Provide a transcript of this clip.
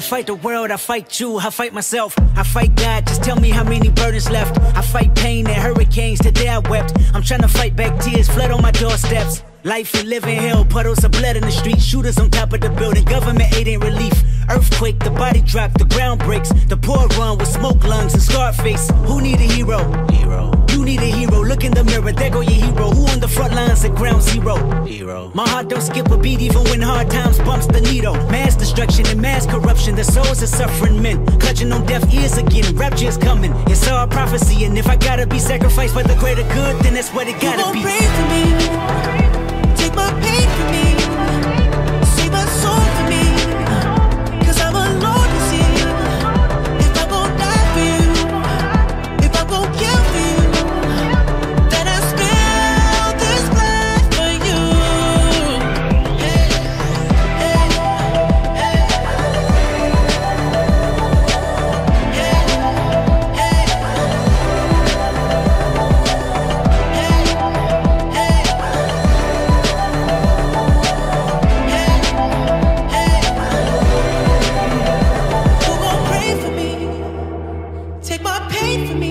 fight the world, I fight you, I fight myself. I fight God, just tell me how many burdens left. I fight pain and hurricanes, today I wept. I'm trying to fight back tears, flood on my doorsteps. Life and living hell, puddles of blood in the street, shooters on top of the building, government aid ain't relief. Earthquake, the body drop, the ground breaks. The poor run with smoke lungs and scar face. Who need a hero? Hero. You need a hero. Look in the mirror, there go your hero. Who on the front lines at ground zero? Hero. My heart don't skip a beat even when hard times bumps the needle. Mass destruction and mass corruption. The souls of suffering men clutching on deaf ears again. Rapture is coming. It's all prophecy, and if I gotta be sacrificed for the greater good, then that's what it gotta be. Pray for me. faith